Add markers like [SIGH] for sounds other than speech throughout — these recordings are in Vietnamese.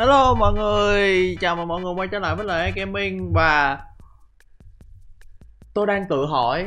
Hello mọi người, chào mừng mọi người quay trở lại với lại gaming và tôi đang tự hỏi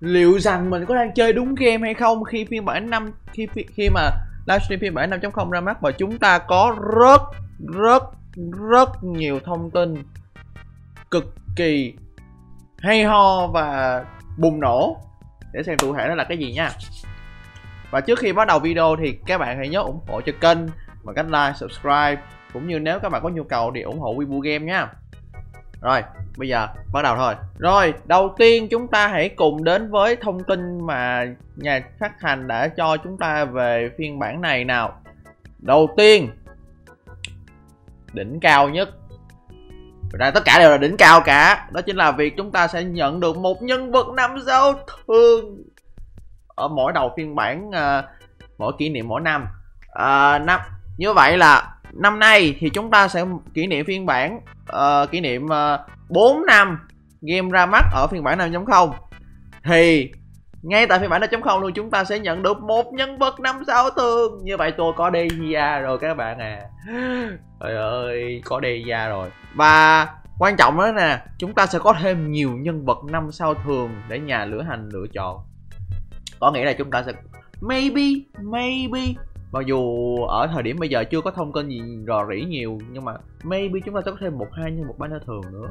liệu rằng mình có đang chơi đúng game hay không khi phiên bản 5 khi khi mà livestream phiên bản 5.0 ra mắt và chúng ta có rất rất rất nhiều thông tin cực kỳ hay ho và bùng nổ. Để xem cụ thể nó là cái gì nha. Và trước khi bắt đầu video thì các bạn hãy nhớ ủng hộ cho kênh bằng cách like, subscribe cũng như nếu các bạn có nhu cầu thì ủng hộ Weibo Game nha. Rồi bây giờ bắt đầu thôi. Rồi đầu tiên chúng ta hãy cùng đến với thông tin mà nhà phát hành đã cho chúng ta về phiên bản này nào. Đầu tiên đỉnh cao nhất. Ra tất cả đều là đỉnh cao cả. Đó chính là việc chúng ta sẽ nhận được một nhân vật năm sao thường ở mỗi đầu phiên bản uh, mỗi kỷ niệm mỗi năm. Uh, năm. Như vậy là năm nay thì chúng ta sẽ kỷ niệm phiên bản uh, kỷ niệm ờ, uh, 4 năm game ra mắt ở phiên bản 5.0 thì ngay tại phiên bản 5.0 luôn chúng ta sẽ nhận được một nhân vật năm sao thường như vậy tôi có Deia rồi các bạn à. Trời ơi có Deia rồi. Và quan trọng đó nè chúng ta sẽ có thêm nhiều nhân vật năm sao thường để nhà lửa hành lựa chọn. Có nghĩa là chúng ta sẽ maybe maybe mặc dù ở thời điểm bây giờ chưa có thông tin gì rò rỉ nhiều nhưng mà maybe chúng ta sẽ có thêm một hai nhân vật banner thường nữa.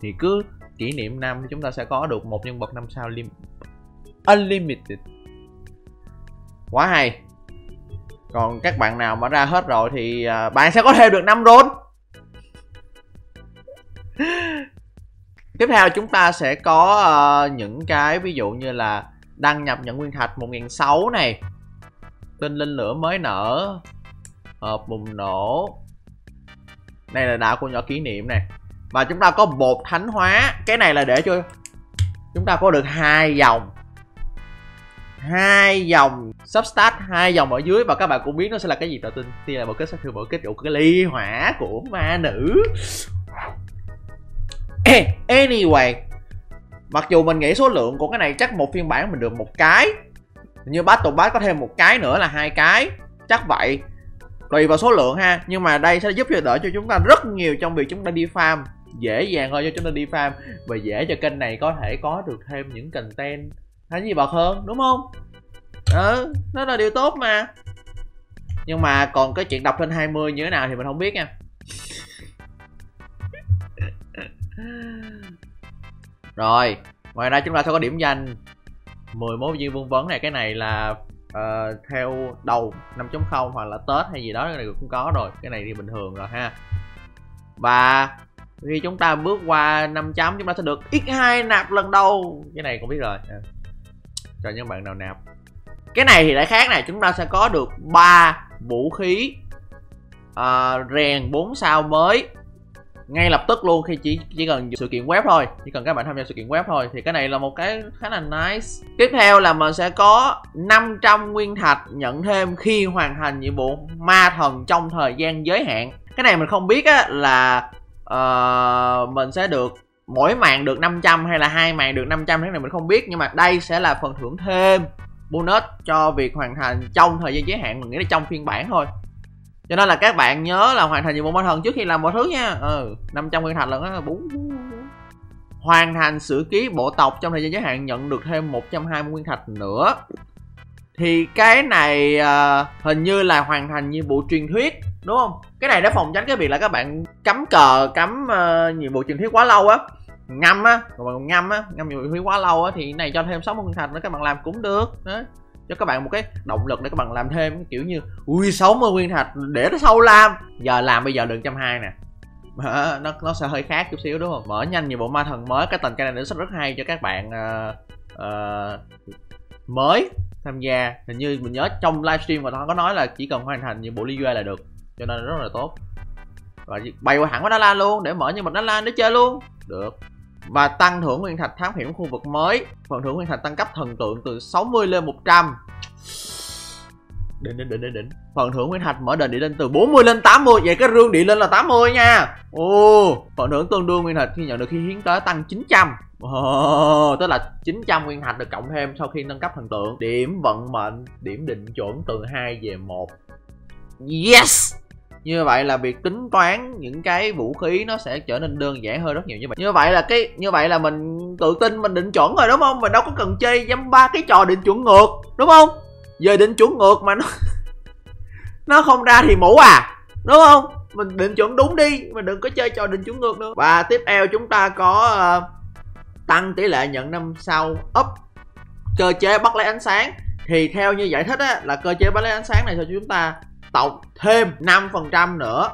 Thì cứ kỷ niệm năm thì chúng ta sẽ có được một nhân vật năm sao lim unlimited. Quá hay. Còn các bạn nào mà ra hết rồi thì uh, bạn sẽ có thêm được năm rôn [LAUGHS] tiếp theo chúng ta sẽ có uh, những cái ví dụ như là đăng nhập nhận nguyên thạch 1006 này tinh linh lửa mới nở. Hộp bùng nổ. Đây là đạo của nhỏ kỷ niệm này và chúng ta có bột thánh hóa. Cái này là để cho chúng ta có được hai dòng. Hai dòng substat, hai dòng ở dưới. Và các bạn cũng biết nó sẽ là cái gì. Tạo tin tiên là một cái sát thương, một cái trụ cái ly hỏa của ma nữ. Anyway. Mặc dù mình nghĩ số lượng của cái này chắc một phiên bản mình được một cái như battle pass có thêm một cái nữa là hai cái. Chắc vậy. Tùy vào số lượng ha. Nhưng mà đây sẽ giúp cho đỡ cho chúng ta rất nhiều trong việc chúng ta đi farm. Dễ dàng hơn cho chúng ta đi farm. Và dễ cho kênh này có thể có được thêm những content. Hay gì bật hơn, đúng không? Ừ đó là điều tốt mà. Nhưng mà còn cái chuyện đọc lên 20 như thế nào thì mình không biết nha. [LAUGHS] Rồi, ngoài ra chúng ta sẽ có điểm danh. 11 viên vương vấn này cái này là uh, theo đầu 5.0 hoặc là Tết hay gì đó cái này cũng có rồi cái này thì bình thường rồi ha. Và khi chúng ta bước qua 5 chấm chúng ta sẽ được x2 nạp lần đầu. Cái này cũng biết rồi. À. cho những bạn nào nạp. Cái này thì lại khác này chúng ta sẽ có được ba vũ khí uh, rèn 4 sao mới ngay lập tức luôn khi chỉ chỉ cần sự kiện web thôi chỉ cần các bạn tham gia sự kiện web thôi thì cái này là một cái khá là nice. Tiếp theo là mình sẽ có 500 nguyên thạch nhận thêm khi hoàn thành nhiệm vụ ma thần trong thời gian giới hạn. Cái này mình không biết á là uh, mình sẽ được mỗi màn được 500 hay là hai màn được 500 thế này mình không biết nhưng mà đây sẽ là phần thưởng thêm bonus cho việc hoàn thành trong thời gian giới hạn mình nghĩ là trong phiên bản thôi cho nên là các bạn nhớ là hoàn thành nhiệm vụ bản thân trước khi làm mọi thứ nha. Ừ 500 nguyên thạch lần đó bốn hoàn thành sử ký bộ tộc trong thời gian giới hạn nhận được thêm 120 nguyên thạch nữa. Thì cái này uh, hình như là hoàn thành nhiệm vụ truyền thuyết đúng không? Cái này để phòng tránh cái việc là các bạn cắm cờ cắm uh, nhiệm vụ truyền thuyết quá lâu á. Ngâm á còn ngâm á ngâm nhiệm vụ truyền thuyết quá lâu á thì này cho thêm 60 nguyên thạch nữa các bạn làm cũng được. Đó cho các bạn một cái động lực để các bạn làm thêm kiểu như ui 60 nguyên thạch để nó sâu làm. Giờ làm bây giờ được trăm hai nè. Nó nó sẽ hơi khác chút xíu đúng không? Mở nhanh nhiều bộ ma thần mới cái tầng cây này nó rất rất hay cho các bạn uh, uh, mới tham gia. Hình như mình nhớ trong livestream mà nó có nói là chỉ cần hoàn thành nhiệm bộ ly là được cho nên rất là tốt. Và bày qua hẳn qua Đá la luôn để mở như một Đá la để chơi luôn. Được và tăng thưởng nguyên thạch thám hiểm khu vực mới. Phần thưởng nguyên thạch tăng cấp thần tượng từ 60 lên 100 đỉnh đỉnh đỉnh đỉnh đỉnh. Phần thưởng nguyên thạch mở đền địa lên từ 40 lên 80 vậy cái rương địa lên là 80 nha. Ồ phần thưởng tương đương nguyên thạch khi nhận được khi hiến tế tăng 900 Ồ, tức là 900 nguyên thạch được cộng thêm sau khi nâng cấp thần tượng. Điểm vận mệnh điểm định chuẩn từ 2 về 1 yes! Như vậy là việc tính toán những cái vũ khí nó sẽ trở nên đơn giản hơn rất nhiều như vậy. Như vậy là cái như vậy là mình tự tin mình định chuẩn rồi đúng không? Mình đâu có cần chơi dăm ba cái trò định chuẩn ngược đúng không? Giờ định chuẩn ngược mà nó [LAUGHS] nó không ra thì mũ à đúng không? Mình định chuẩn đúng đi mình đừng có chơi trò định chuẩn ngược nữa. Và tiếp theo chúng ta có uh, tăng tỷ lệ nhận năm sau up cơ chế bắt lấy ánh sáng. Thì theo như giải thích á là cơ chế bắt lấy ánh sáng này cho chúng ta tộc thêm 5% nữa.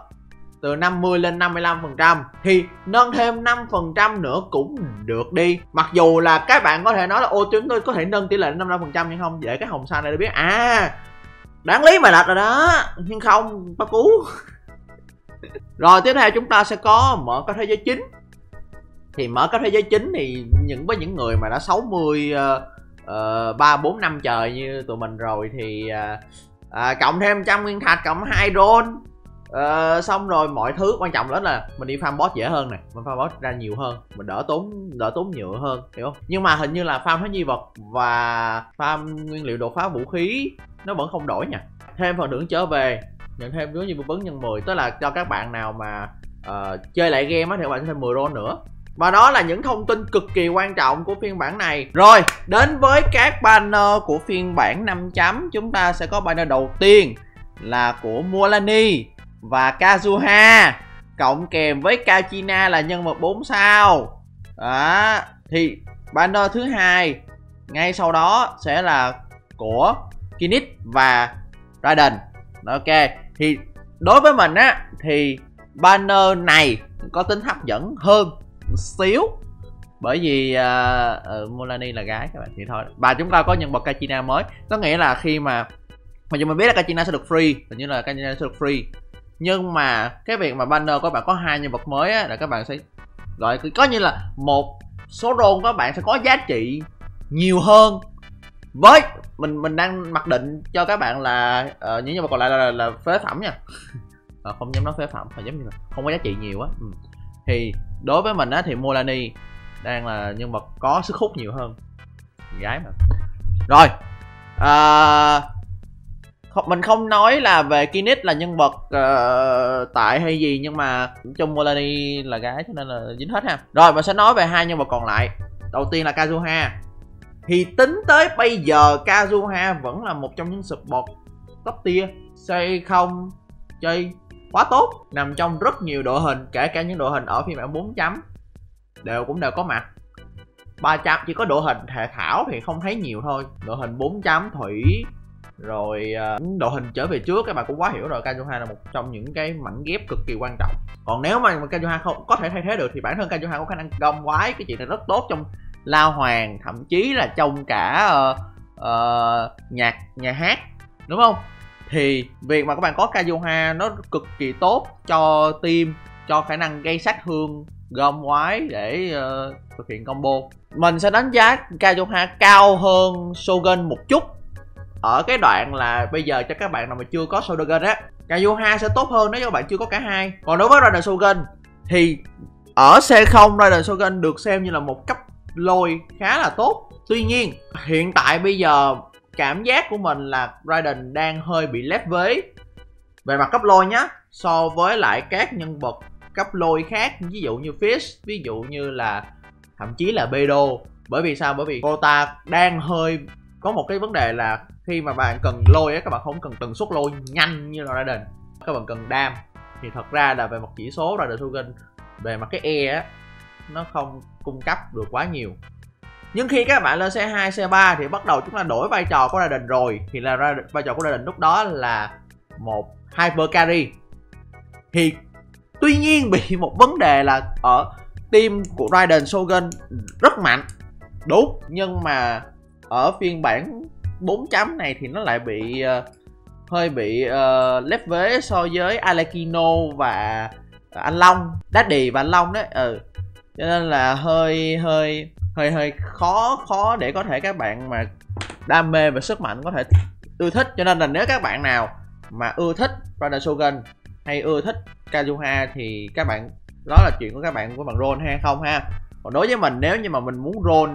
Từ 50 lên 55% thì nâng thêm 5% nữa cũng được đi. Mặc dù là các bạn có thể nói là ô chúng tôi có thể nâng tỷ lệ 55% nhưng không để cái hồng xanh này để biết. À đáng lý mà lệch rồi đó. Nhưng không ba cú. Rồi tiếp theo chúng ta sẽ có mở cái thế giới chính. Thì mở cái thế giới chính thì những với những người mà đã 60 mươi ờ, ờ, ba bốn năm trời như tụi mình rồi thì uh, à, cộng thêm trăm nguyên thạch cộng hai drone. À, xong rồi mọi thứ quan trọng lớn là mình đi farm boss dễ hơn này. Mình farm boss ra nhiều hơn mình đỡ tốn đỡ tốn nhựa hơn hiểu không? Nhưng mà hình như là farm hết di vật và farm nguyên liệu đột phá vũ khí nó vẫn không đổi nha. Thêm phần thưởng trở về nhận thêm giống như vấn nhân 10 tức là cho các bạn nào mà uh, chơi lại game á thì các bạn thêm 10 roll nữa và đó là những thông tin cực kỳ quan trọng của phiên bản này. Rồi, đến với các banner của phiên bản 5 chấm Chúng ta sẽ có banner đầu tiên là của Mulani và Kazuha. Cộng kèm với Kachina là nhân vật 4 sao. Đó, thì banner thứ hai ngay sau đó sẽ là của Kinit và Raiden. Ok, thì đối với mình á thì banner này có tính hấp dẫn hơn xíu. Bởi vì à, ừ, uh, uh, Mulani là gái các bạn thì thôi. Và chúng ta có nhân vật Kachina mới. Có nghĩa là khi mà mà chúng mình biết là Kachina sẽ được free hình như là Kachina sẽ được free. Nhưng mà cái việc mà banner của bạn có hai nhân vật mới á, là các bạn sẽ gọi có như là một số rôn các bạn sẽ có giá trị nhiều hơn. Với mình mình đang mặc định cho các bạn là uh, những nhân vật còn lại là, là, là phế phẩm nha. À, [LAUGHS] không dám nói phế phẩm mà giống như là không có giá trị nhiều á. Ừ. thì đối với mình á thì Molani đang là nhân vật có sức hút nhiều hơn. Gái mà. Rồi à, mình không nói là về Kinect là nhân vật uh, tại hay gì nhưng mà trong Molani là gái cho nên là dính hết ha. Rồi mình sẽ nói về hai nhân vật còn lại. Đầu tiên là Kazuha. Thì tính tới bây giờ Kazuha vẫn là một trong những support top tier. C không chơi quá tốt nằm trong rất nhiều đội hình kể cả những đội hình ở phiên bản 4 chấm đều cũng đều có mặt. 300 chỉ có đội hình thể thảo thì không thấy nhiều thôi đội hình 4 chấm thủy rồi ờ, đội hình trở về trước các bạn cũng quá hiểu rồi kazuha là một trong những cái mảnh ghép cực kỳ quan trọng. Còn nếu mà kazuha không có thể thay thế được thì bản thân kazuha có khả năng gom quái cái chuyện này rất tốt trong lao hoàng thậm chí là trong cả uh, uh, nhạc nhà hát đúng không? Thì việc mà các bạn có Kazuha nó cực kỳ tốt cho team cho khả năng gây sát thương gom quái để uh, thực hiện combo. Mình sẽ đánh giá Kazuha cao hơn Shogun một chút. Ở cái đoạn là bây giờ cho các bạn nào mà chưa có Shogun á Kazuha sẽ tốt hơn nếu các bạn chưa có cả hai. Còn đối với Raiden Shogun thì ở C0 Raiden Shogun được xem như là một cấp lôi khá là tốt. Tuy nhiên hiện tại bây giờ cảm giác của mình là Raiden đang hơi bị lép vế. Về mặt cấp lôi nhá, so với lại các nhân vật cấp lôi khác, ví dụ như Fish ví dụ như là thậm chí là Bedo bởi vì sao? Bởi vì cô ta đang hơi, có một cái vấn đề là khi mà bạn cần lôi á, các bạn không cần tần suất lôi nhanh như là Raiden. Các bạn cần đam. Thì thật ra là về mặt chỉ số Raiden Shogun về mặt cái E á, nó không cung cấp được quá nhiều nhưng khi các bạn lên C2, C3 thì bắt đầu chúng ta đổi vai trò của Raiden rồi. Thì là vai trò của Raiden lúc đó là một hyper carry. Thì tuy nhiên bị [LAUGHS] một vấn đề là ở team của Raiden Shogun rất mạnh. Đúng nhưng mà ở phiên bản 4 chấm này thì nó lại bị uh, hơi bị uh, lép vế so với Alekino và anh Long. Daddy và anh Long đấy ừ. Cho nên là hơi hơi hơi hơi khó khó để có thể các bạn mà đam mê và sức mạnh có thể ưa thích. Cho nên là nếu các bạn nào mà ưa thích Rana Shogun hay ưa thích Kazuha thì các bạn đó là chuyện của các bạn của bạn roll hay không ha? Còn đối với mình nếu như mà mình muốn roll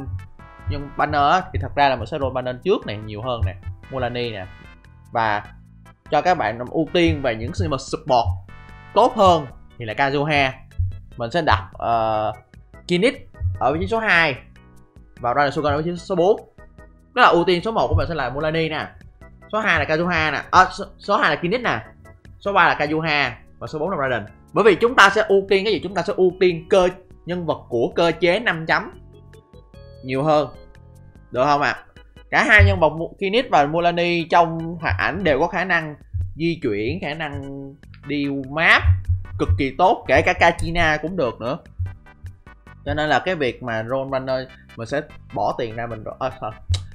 nhưng banner thì thật ra là mình sẽ roll banner trước này nhiều hơn nè Mulani nè. Và cho các bạn ưu tiên về những sinh vật support tốt hơn thì là Kazuha. Mình sẽ đặt uh, Kinect ở vị trí số 2 và Raiden Shogun ở vị trí số 4 đó là ưu tiên số 1 của mình sẽ là Mulani nè. Số 2 là Kazuha nè. À, số, số 2 là Kinect nè. Số 3 là Kazuha và số 4 là Raiden. Bởi vì chúng ta sẽ ưu tiên cái gì? Chúng ta sẽ ưu tiên cơ nhân vật của cơ chế 5 chấm nhiều hơn. Được không ạ? À? cả hai nhân vật Kinect và Mulani trong hoạt ảnh đều có khả năng di chuyển khả năng đi map cực kỳ tốt. Kể cả Kachina cũng được nữa. Cho nên là cái việc mà Ron banner mình sẽ bỏ tiền ra mình à,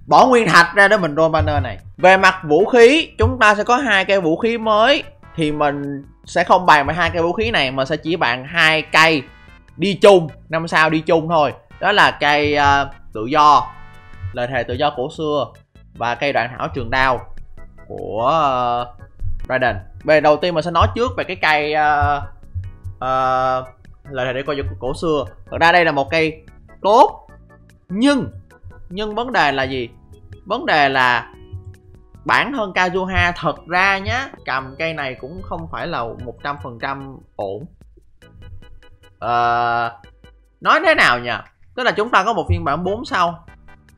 bỏ nguyên thạch ra để mình roll banner này. Về mặt vũ khí chúng ta sẽ có hai cây vũ khí mới thì mình sẽ không bàn về hai cây vũ khí này mà sẽ chỉ bàn hai cây đi chung năm sao đi chung thôi. Đó là cây uh, tự do lời thề tự do cổ xưa và cây đoạn thảo trường đao của uh, Raiden. Về đầu tiên mình sẽ nói trước về cái cây uh, uh, lời thề để coi cổ xưa. Thật ra đây là một cây tốt nhưng nhưng vấn đề là gì? Vấn đề là bản thân Kazuha thật ra nhá cầm cây này cũng không phải là 100% ổn. À, nói thế nào nhỉ? Tức là chúng ta có một phiên bản 4 sau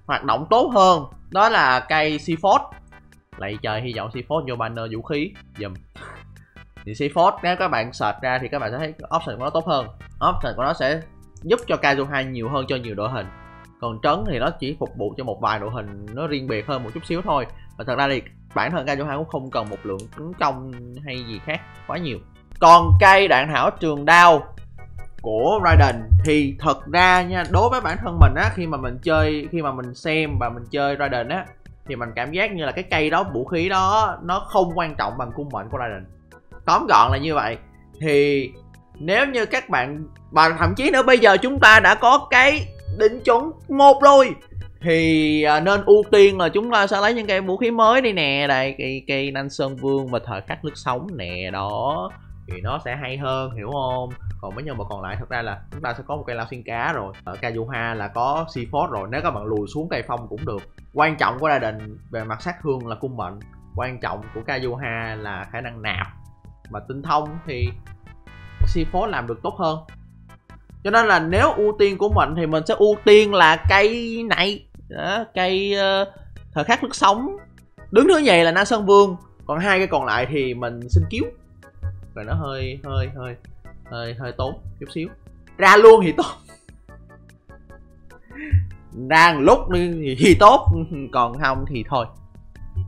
hoạt động tốt hơn đó là cây Seaforce lại trời hy vọng Seaforce vô banner vũ khí. Dùm. Thì Seaforce nếu các bạn search ra thì các bạn sẽ thấy option của nó tốt hơn. Option của nó sẽ giúp cho Kazuha nhiều hơn cho nhiều đội hình còn trấn thì nó chỉ phục vụ cho một vài đội hình nó riêng biệt hơn một chút xíu thôi. Và thật ra thì bản thân Kazuha cũng không cần một lượng cứng trong hay gì khác quá nhiều. Còn cây đạn thảo trường đao của Raiden thì thật ra nha, đối với bản thân mình á, khi mà mình chơi, khi mà mình xem và mình chơi Raiden á, thì mình cảm giác như là cái cây đó, vũ khí đó, nó không quan trọng bằng cung mệnh của Raiden. Tóm gọn là như vậy. Thì nếu như các bạn, và thậm chí nữa bây giờ chúng ta đã có cái định chuẩn một rồi. Thì à, nên ưu tiên là chúng ta sẽ lấy những cây vũ khí mới đi nè. Đây cây cây nanh sơn vương và thời khắc nước sống nè đó. Thì nó sẽ hay hơn hiểu không? Còn mấy nhân vật còn lại thật ra là chúng ta sẽ có một cây lao xuyên cá rồi. Ở Kazuha là có Seaforce rồi. Nếu các bạn lùi xuống cây phong cũng được. Quan trọng của gia đình về mặt sát thương là cung mệnh. Quan trọng của Kazuha là khả năng nạp mà tinh thông thì Seaforce làm được tốt hơn cho nên là nếu ưu tiên của mình thì mình sẽ ưu tiên là cây này. Đó, cây uh, thời khắc nước sống đứng thứ nhì là na sơn vương còn hai cái còn lại thì mình xin cứu. Rồi nó hơi hơi hơi hơi hơi tốn chút xíu. Ra luôn thì tốt. [LAUGHS] Đang lúc thì, tốt [LAUGHS] còn không thì thôi.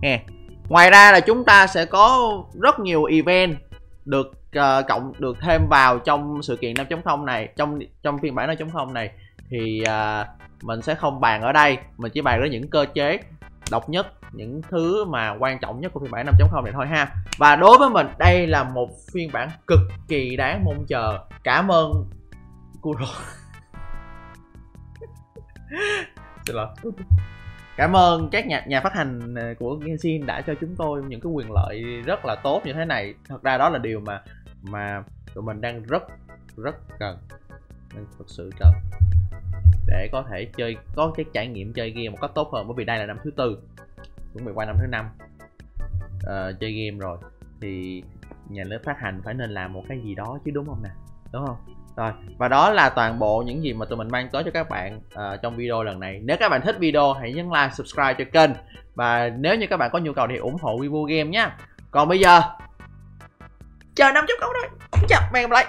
Nè ngoài ra là chúng ta sẽ có rất nhiều event được uh, cộng được thêm vào trong sự kiện 5.0 này trong trong phiên bản 5.0 này thì uh, mình sẽ không bàn ở đây. Mình chỉ bàn đến những cơ chế độc nhất những thứ mà quan trọng nhất của phiên bản 5.0 này thôi ha. Và đối với mình đây là một phiên bản cực kỳ đáng mong chờ. Cảm ơn Kuro [LAUGHS] xin lỗi. Cảm ơn các nhà nhà phát hành ờ, của Genshin đã cho chúng tôi những cái quyền lợi rất là tốt như thế này. Thật ra đó là điều mà mà tụi mình đang rất rất cần đang thực sự cần để có thể chơi có cái trải nghiệm chơi game một cách tốt hơn. Bởi vì đây là năm thứ tư chuẩn bị qua năm thứ năm uh, chơi game rồi. Thì nhà nước phát hành phải nên làm một cái gì đó chứ đúng không nè? Đúng không? Rồi và đó là toàn bộ những gì mà tụi mình mang tới cho các bạn uh, trong video lần này. Nếu các bạn thích video hãy nhấn like subscribe cho kênh. Và nếu như các bạn có nhu cầu thì ủng hộ Vivo Game nhé còn bây giờ chờ năm chút cấu đó ổng chặt mày lại.